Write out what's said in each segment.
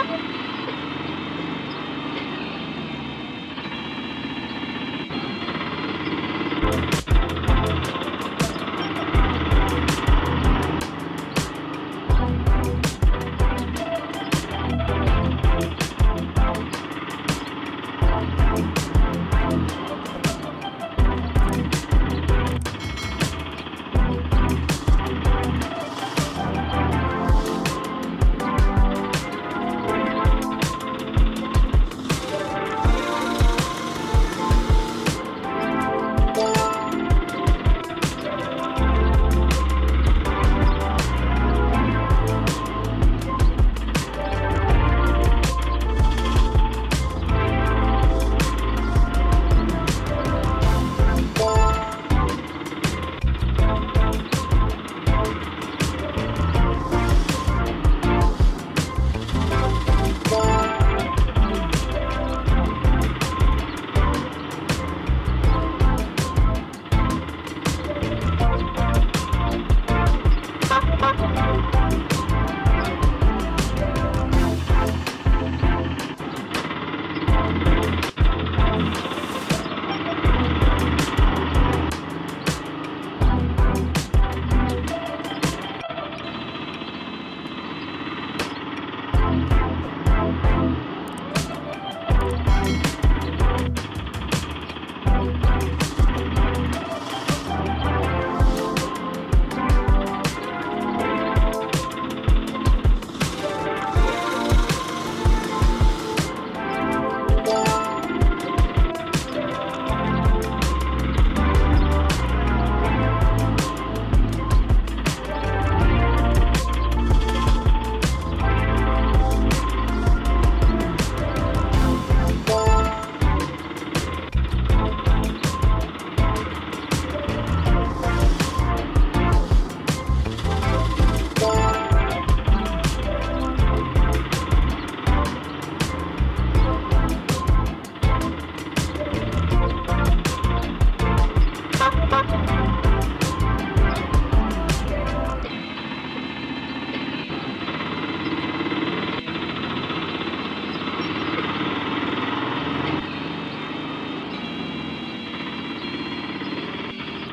Ha ha ha!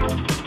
Bye.